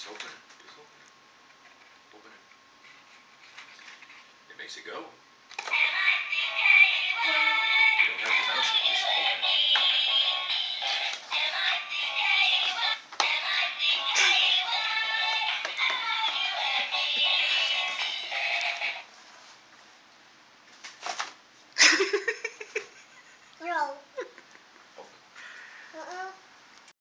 Just open it. Just open it. Open it. It makes it go.